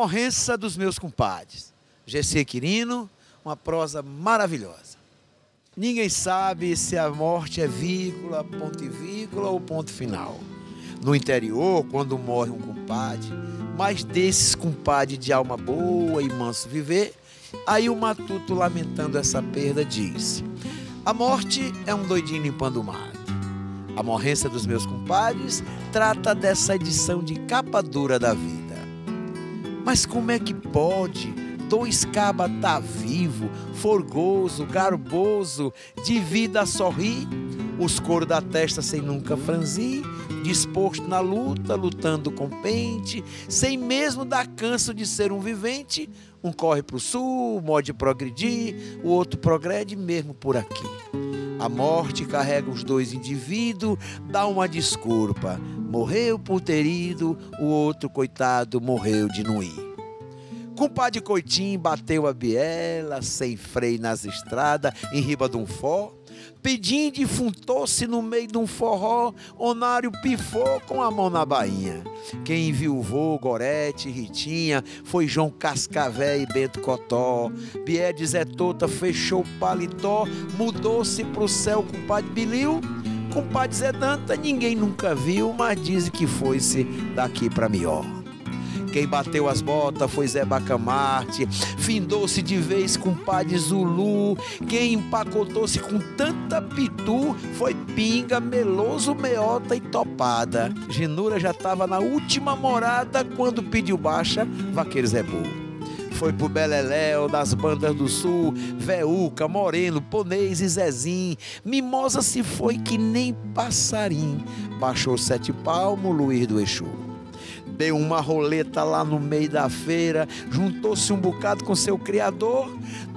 Morrença dos Meus Compadres. Gessie Quirino, uma prosa maravilhosa. Ninguém sabe se a morte é vírgula, ponto e vírgula ou ponto final. No interior, quando morre um compadre, mas desses compadres de alma boa e manso viver, aí o matuto, lamentando essa perda, disse: A morte é um doidinho limpando o mato. A morrência dos meus compadres trata dessa edição de capa dura da vida. Mas como é que pode dois cabas tá vivo, forgoso, garboso, de vida a sorrir, os coros da testa sem nunca franzir, disposto na luta, lutando com pente, sem mesmo dar canso de ser um vivente, um corre para o sul, mode progredir, o outro progrede mesmo por aqui. A morte carrega os dois indivíduos, dá uma desculpa. Morreu por ter ido, o outro, coitado, morreu de não ir. Compadre Coitim bateu a biela, sem freio nas estradas, em riba de um fó. Pedindo e funtou-se no meio de um forró, Onário pifou com a mão na bainha. Quem viu o vô, Gorete, Ritinha, foi João Cascavé e Bento Cotó. Bié de Zé Tota fechou o paletó, mudou-se pro céu, compadre Bilil. Compadre Zé Danta ninguém nunca viu, mas dizem que foi-se daqui pra melhor. Quem bateu as botas foi Zé Bacamarte. Findou-se de vez com Padre Zulu. Quem empacotou-se com tanta pitu foi Pinga, Meloso, Meota e Topada. Genura já estava na última morada quando pediu baixa, Vaqueiro Zé Burro foi pro Beleléu, das bandas do sul, Veuca, Moreno, Ponês e Zezim. Mimosa se foi que nem passarim. Baixou sete palmos, Luiz do Exu deu uma roleta lá no meio da feira, juntou-se um bocado com seu criador,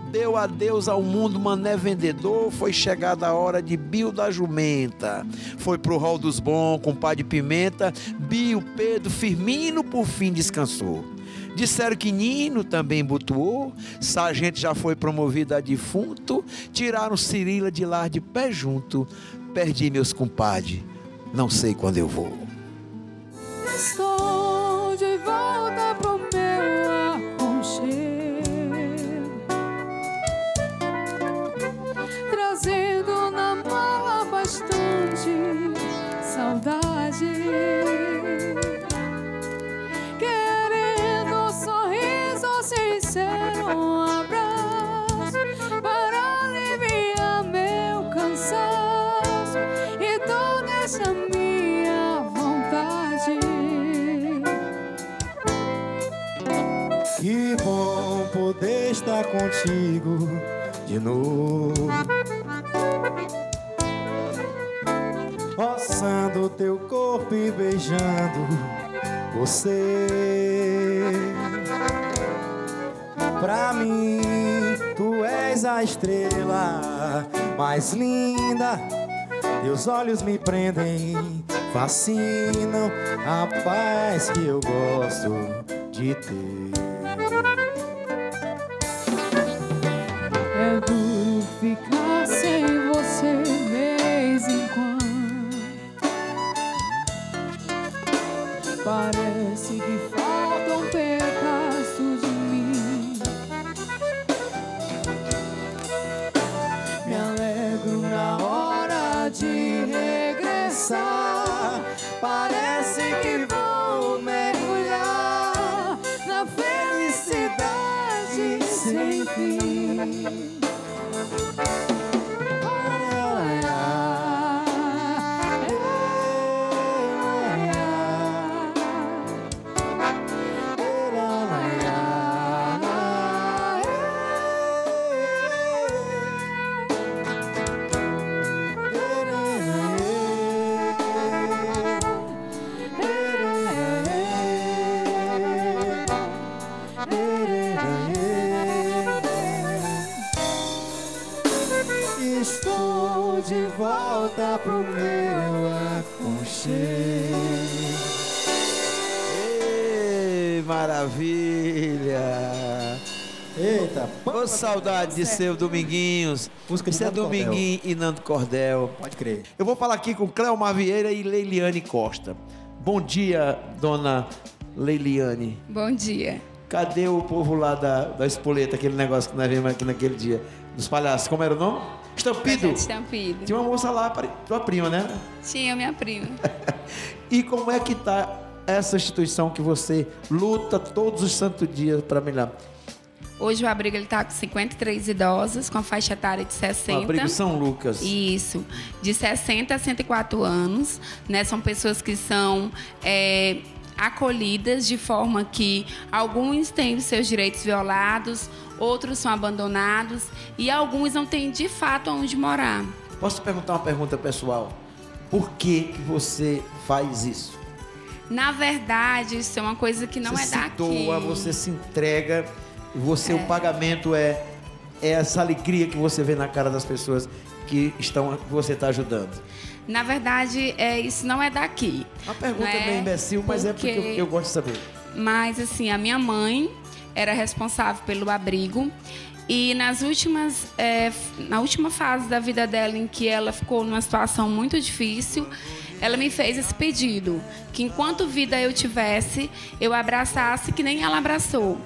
deu adeus ao mundo mané vendedor, foi chegada a hora de Bio da Jumenta. Foi pro rol dos bons com pá de pimenta, Bio, Pedro, Firmino por fim descansou. Disseram que Nino também butuou, Sargento já foi promovido a defunto, tiraram Cirila de lar de pé junto. Perdi meus compadres, não sei quando eu vou. Contigo de novo. Roçando teu corpo e beijando você. Pra mim, tu és a estrela mais linda. Teus olhos me prendem, fascinam a paz que eu gosto de ter. Parece que falta um saudade de seu Dominguinhos. Música de Isso é Nando Cordel. Dominguinho e Nando Cordel. Pode crer. Eu vou falar aqui com Cleomar Vieira e Leiliane Costa. Bom dia, dona Leiliane. Bom dia. Cadê o povo lá da, da espoleta, aquele negócio que nós vimos aqui naquele dia? Dos palhaços. Como era o nome? Estampido. Estampido. Tinha uma moça lá, tua prima, né? Tinha minha prima. E como é que tá essa instituição que você luta todos os santos dias para melhorar? Hoje o abrigo ele tá com 53 idosos, com a faixa etária de 60. O abrigo São Lucas. Isso, de 60 a 104 anos, né? São pessoas que são é, acolhidas de forma que alguns têm os seus direitos violados, outros são abandonados e alguns não têm de fato onde morar. Posso te perguntar uma pergunta pessoal? Por que, que você faz isso? Na verdade, isso é uma coisa que não você é se daqui. doa, você se entrega, você o pagamento é, é essa alegria que você vê na cara das pessoas que estão que você está ajudando. Na verdade, é, isso não é daqui. Uma pergunta é? meio imbecil, mas é porque eu, Porque- eu gosto de saber. Mas assim, a minha mãe era responsável pelo abrigo e nas últimas, é, na última fase da vida dela em que ela ficou numa situação muito difícil, ela me fez esse pedido que enquanto vida eu tivesse, eu abraçasse que nem ela abraçou.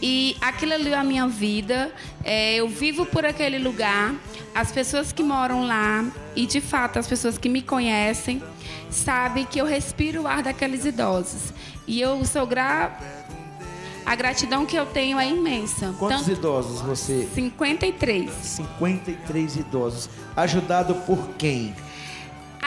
E aquilo ali é a minha vida, é, eu vivo por aquele lugar. As pessoas que moram lá e de fato as pessoas que me conhecem sabem que eu respiro o ar daqueles idosos. E eu sou gra... A gratidão que eu tenho é imensa. Quantos Tanto- idosos você? 53. 53 idosos. Ajudado por quem?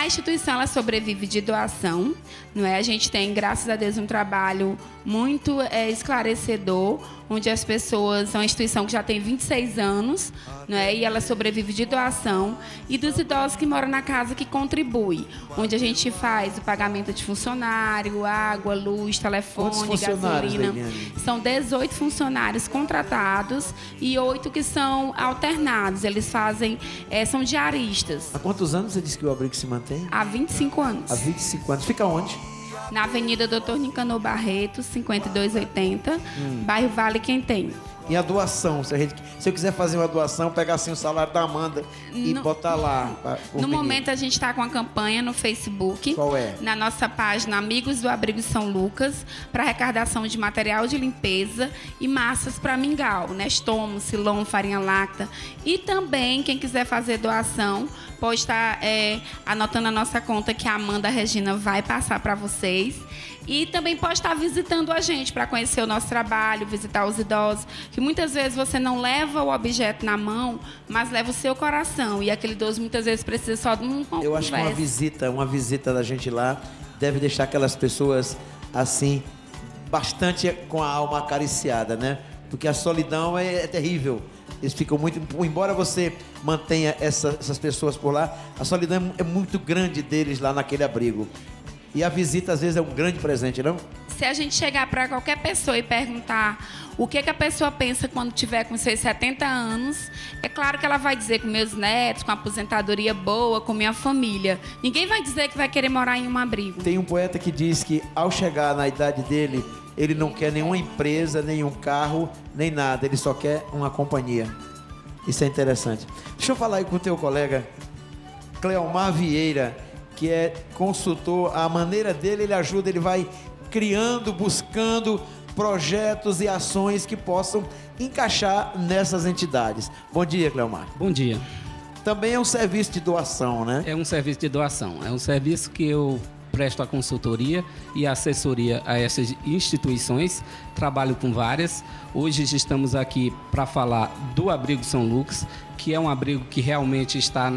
A instituição ela sobrevive de doação, não é? A gente tem, graças a Deus, um trabalho muito é, esclarecedor, onde as pessoas, é uma instituição que já tem 26 anos, não é? E ela sobrevive de doação e dos idosos que moram na casa que contribui, onde a gente faz o pagamento de funcionário, água, luz, telefone, gasolina. São 18 funcionários contratados e oito que são alternados. Eles fazem, é, são diaristas. Há quantos anos você disse que o abrigo se mantém? Há 25 anos. Há 25 anos. Fica onde? Na Avenida Doutor Nicanor Barreto, 5280, Hum. bairro Vale Quem Tem. E a doação? Se, a gente- se eu quiser fazer uma doação, pegar assim o salário da Amanda e No- botar lá. pra- No momento a gente está com a campanha no Facebook. Qual é? Na nossa página Amigos do Abrigo São Lucas, para arrecadação de material de limpeza e massas para mingau, Nestomo, Silon, farinha láctea. E também, quem quiser fazer doação, pode estar é, anotando a nossa conta que a Amanda Regina vai passar para vocês. E também pode estar visitando a gente para conhecer o nosso trabalho, visitar os idosos. Que muitas vezes você não leva o objeto na mão, mas leva o seu coração. E aquele idoso muitas vezes precisa só de um Eu acho que uma visita, uma visita da gente lá deve deixar aquelas pessoas assim bastante com a alma acariciada, né? Porque a solidão é, é terrível. Eles ficam muito, embora você mantenha essa- essas pessoas por lá, a solidão é muito grande deles lá naquele abrigo. E a visita às vezes é um grande presente, não? Se a gente chegar para qualquer pessoa e perguntar o que, que a pessoa pensa quando tiver com seus 70 anos, é claro que ela vai dizer com meus netos, com aposentadoria boa, com minha família. Ninguém vai dizer que vai querer morar em um abrigo. Tem um poeta que diz que ao chegar na idade dele, ele não quer nenhuma empresa, nenhum carro, nem nada, ele só quer uma companhia. Isso é interessante. Deixa eu falar aí com o teu colega Cleomar Vieira, que é consultor, a maneira dele, ele ajuda, ele vai criando, buscando projetos e ações que possam encaixar nessas entidades. Bom dia, Cleomar. Bom dia. Também é um serviço de doação, né? É um serviço de doação. É um serviço que eu presto a consultoria e assessoria a essas instituições. Trabalho com várias. Hoje estamos aqui para falar do Abrigo São Lucas, que é um abrigo que realmente está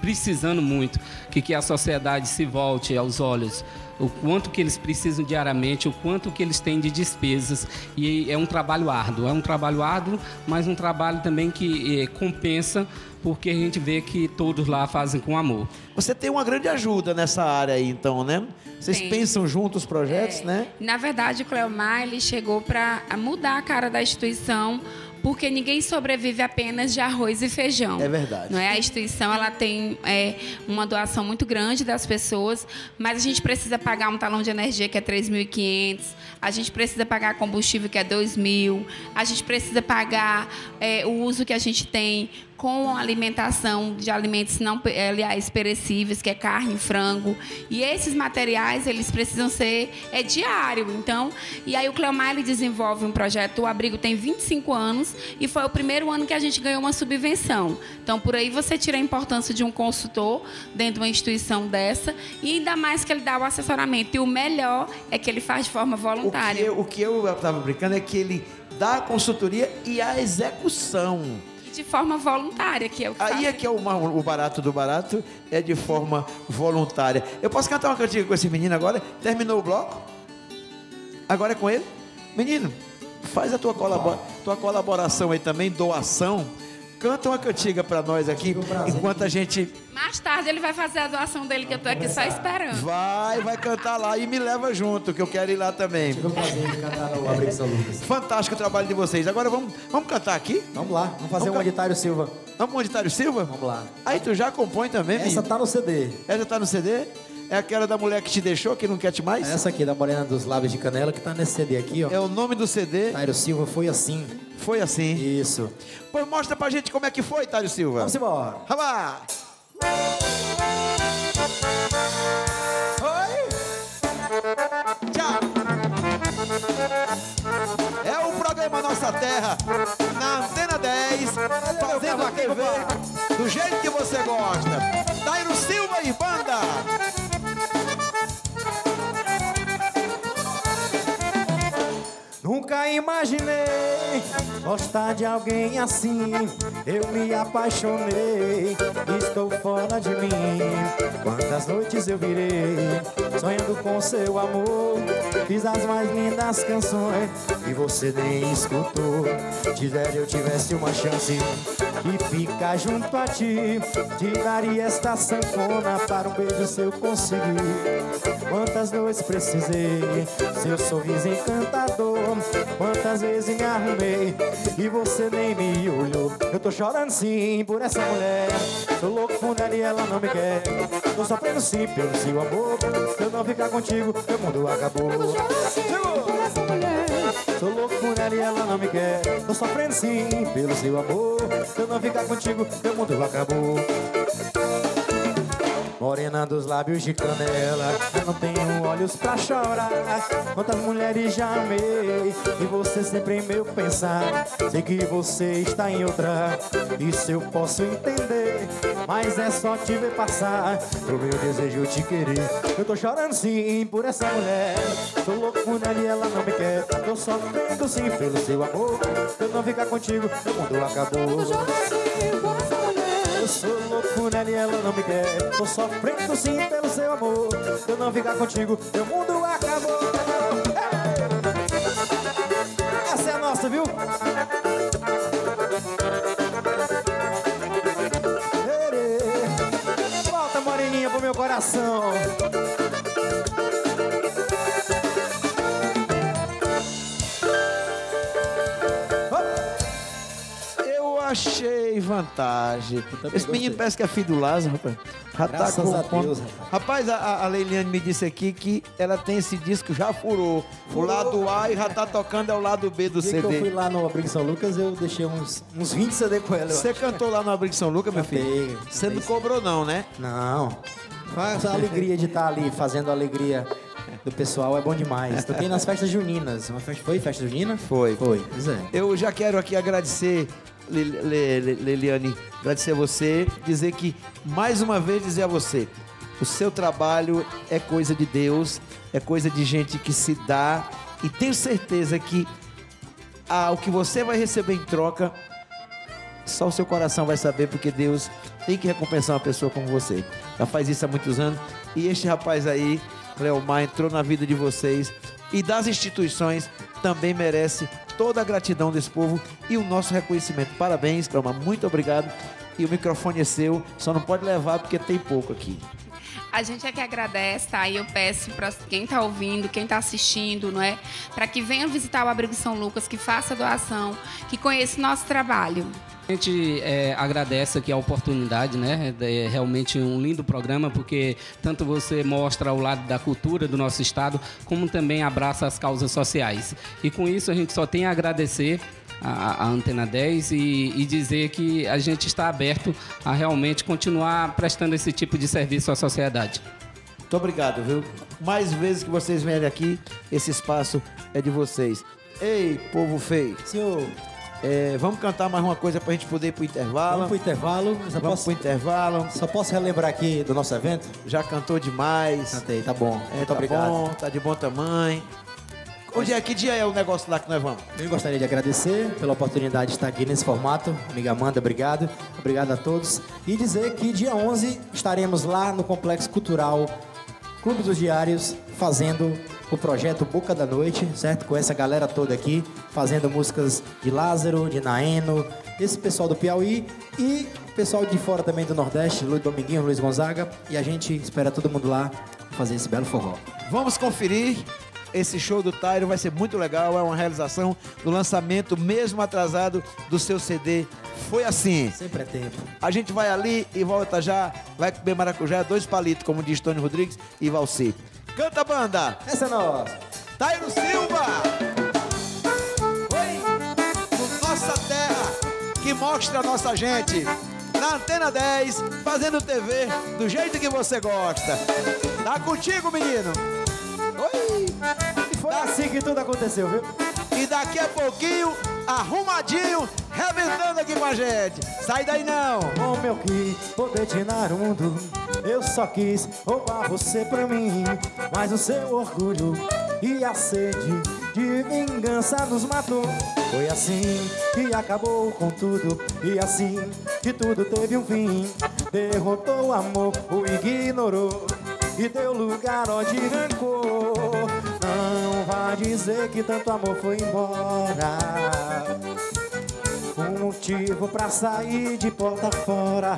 precisando muito que, que a sociedade se volte aos olhos o quanto que eles precisam diariamente, o quanto que eles têm de despesas e é um trabalho árduo, é um trabalho árduo, mas um trabalho também que eh, compensa porque a gente vê que todos lá fazem com amor. Você tem uma grande ajuda nessa área aí, então, né? Vocês Tem. pensam juntos os projetos, É. né? Na verdade, o Cleomar ele chegou para mudar a cara da instituição, porque ninguém sobrevive apenas de arroz e feijão. É verdade. Não é? A instituição ela tem é, uma doação muito grande das pessoas, mas a gente precisa pagar um talão de energia que é 3.500, a gente precisa pagar combustível que é 2.000, a gente precisa pagar é, o uso que a gente tem com alimentação de alimentos não, eh, aliás, perecíveis, que é carne, frango. E esses materiais, eles precisam ser é diário. Então, e aí o Cleomar ele desenvolve um projeto, o abrigo tem 25 anos e foi o primeiro ano que a gente ganhou uma subvenção. Então, por aí você tira a importância de um consultor dentro de uma instituição dessa e ainda mais que ele dá o assessoramento. E o melhor é que ele faz de forma voluntária. o que eu estava brincando é que ele dá a consultoria e a execução. De forma voluntária, que é o que Aí é que é o, o barato do barato, é de forma voluntária. Eu posso cantar uma cantiga com esse menino agora? Terminou o bloco? Agora é com ele? Menino, faz a tua, colabo- tua colaboração aí também, doação. Canta uma cantiga pra nós aqui, enquanto a gente Mais tarde ele vai fazer a doação dele, que eu tô aqui só esperando. vai, vai cantar lá e me leva junto, que eu quero ir lá também. Tive o prazer de cantar no Abrigo São Lucas. Fantástico o trabalho de vocês. Agora vamos, vamos cantar aqui? Vamos lá, vamos fazer Vamos um Editário Silva. Vamos com o Editário Silva? Vamos lá. Aí tu já compõe também, Essa menino? tá no CD. Essa tá no CD? É aquela da mulher que te deixou, que não quer te mais? Essa aqui da Morena dos Lábios de Canela, que tá nesse CD aqui, ó. É o nome do CD. Tário Silva foi assim. Foi assim. Isso. Pois mostra pra gente como é que foi, Tário Silva. Vamos embora. Vamos lá. Oi. Tchau. É o programa Nossa Terra, na Antena 10, fazendo a TV do jeito que você gosta. Tairo Silva e banda. Imaginei gostar de alguém assim. Eu me apaixonei, estou fora de mim. Quantas noites eu virei, sonhando com seu amor. Fiz as mais lindas canções e você nem escutou. Quiser eu tivesse uma chance de ficar junto a ti. Te daria esta sanfona para um beijo se eu conseguir. Quantas noites precisei, seu sorriso encantador. Quantas vezes me arrumei e você nem me olhou. Eu tô chorando sim por essa mulher. Tô louco por ela e ela não me quer. Tô sofrendo sim pelo seu amor. Se eu não ficar contigo, meu mundo acabou. Tô louco por ela e ela não me quer. Tô sofrendo sim pelo seu amor. Se eu não ficar contigo, meu mundo acabou. Morena dos lábios de canela Eu não tenho olhos pra chorar. Quantas mulheres já amei E você sempre em meu pensar. Sei que você está em outra Isso eu posso entender. Mas é só te ver passar Pro meu desejo te querer. Eu tô chorando sim por essa mulher. Tô louco por ela e ela não me quer. Tô sofrendo sim pelo seu amor. Eu não ficar contigo, meu mundo acabou e ela não me quer Tô sofrendo sim pelo seu amor Se eu não ficar contigo, meu mundo acabou! Essa é a nossa, viu? Volta, moreninha, pro meu coração Eu achei vantagem. Esse menino parece que é filho do Lázaro, rapaz. Já tá com- a com- Deus, rapaz. Rapaz, a, a Leiliane me disse aqui que ela tem esse disco já furou. O lado A e já tá tocando é o lado B do dia que eu fui CD. lá no Abrigo São Lucas, eu deixei uns, uns 20 CD com ela. Você cantou lá no Abrigo São Lucas, meu filho? Cantei, Você não cobrou não, né? Não. Faz a alegria de estar ali fazendo a alegria do pessoal é bom demais. Toquei nas festas juninas. Uma festa, foi festa junina? Foi. Foi, pois é. Eu já quero aqui agradecer, Le- Le- Le- Leliane, agradecer a você, dizer que, mais uma vez, dizer a você, o seu trabalho é coisa de Deus, é coisa de gente que se dá, e tenho certeza que ah, o que você vai receber em troca, só o seu coração vai saber, porque Deus tem que recompensar uma pessoa como você. Já faz isso há muitos anos, e este rapaz aí, Cleomar, entrou na vida de vocês e das instituições também merece toda a gratidão desse povo e o nosso reconhecimento. Parabéns, Cleomar, muito obrigado. E o microfone é seu, só não pode levar porque tem pouco aqui. A gente é que agradece, tá? E eu peço para quem tá ouvindo, quem tá assistindo, não é? Para que venha visitar o Abrigo São Lucas, que faça doação, que conheça o nosso trabalho. A gente é, agradece aqui a oportunidade, né? É realmente um lindo programa, porque tanto você mostra o lado da cultura do nosso estado, como também abraça as causas sociais. E com isso a gente só tem a agradecer a, a Antena 10 e, e dizer que a gente está aberto a realmente continuar prestando esse tipo de serviço à sociedade. Muito obrigado, viu? Mais vezes que vocês vierem aqui, esse espaço é de vocês. Ei, povo feio. Senhor, É, vamos cantar mais uma coisa pra gente poder ir pro intervalo. vamos pro intervalo. Só Vamos posso, pro intervalo. só posso relembrar aqui do nosso evento? Já cantou demais. Cantei, tá bom. É, Muito tá obrigado. bom, tá de bom tamanho. Onde é? Que dia é o negócio lá que nós vamos? Eu gostaria de agradecer pela oportunidade de estar aqui nesse formato. Amiga Amanda, obrigado. Obrigado a todos. E dizer que dia 11 estaremos lá no Complexo Cultural Clube dos Diários fazendo o projeto Boca da Noite, certo? Com essa galera toda aqui, fazendo músicas de Lázaro, de Naeno, esse pessoal do Piauí e pessoal de fora também do Nordeste, Luiz Dominguinho, Luiz Gonzaga. E a gente espera todo mundo lá fazer esse belo forró. Vamos conferir. Esse show do Tyro vai ser muito legal. É uma realização do lançamento, mesmo atrasado, do seu CD. Foi assim. Sempre é tempo. A gente vai ali e volta já. Vai comer maracujá, dois palitos, como diz Tony Rodrigues e Valci. Canta, banda! Essa é nossa. Tairo Silva! Oi! No Nossa Terra, que mostra a nossa gente. Na Antena 10, fazendo TV do jeito que você gosta. Tá contigo, menino! Oi! E foi assim que tudo aconteceu, viu? E daqui a pouquinho, arrumadinho, rebentando aqui com a gente. Sai daí não! Como eu quis poder te mundo. Eu só quis roubar você pra mim. Mas o seu orgulho e a sede de vingança nos matou. Foi assim que acabou com tudo. E assim que tudo teve um fim. Derrotou o amor, o ignorou. E deu lugar onde rancor Vá dizer que tanto amor foi embora um motivo pra sair de porta fora.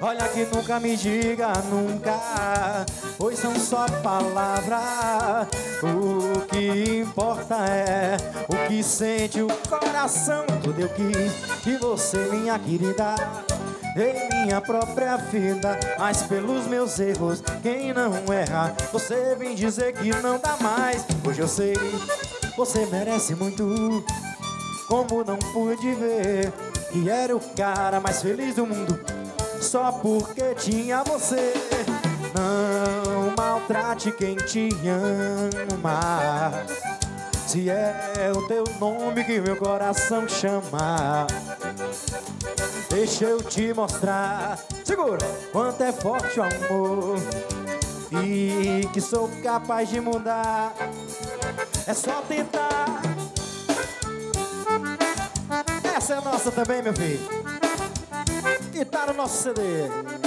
Olha que nunca me diga nunca, pois são só palavras. O que importa é o que sente o coração. Tudo eu quis de você, minha querida. Em minha própria vida, mas pelos meus erros, quem não erra, você vem dizer que não dá mais. Hoje eu sei, você merece muito. Como não pude ver que era o cara mais feliz do mundo Só porque tinha você Não maltrate quem te ama Se é o teu nome que meu coração chama Deixa eu te mostrar Segura! Quanto é forte o amor E que sou capaz de mudar É só tentar essa é nossa também, meu filho. E tá no nosso CD.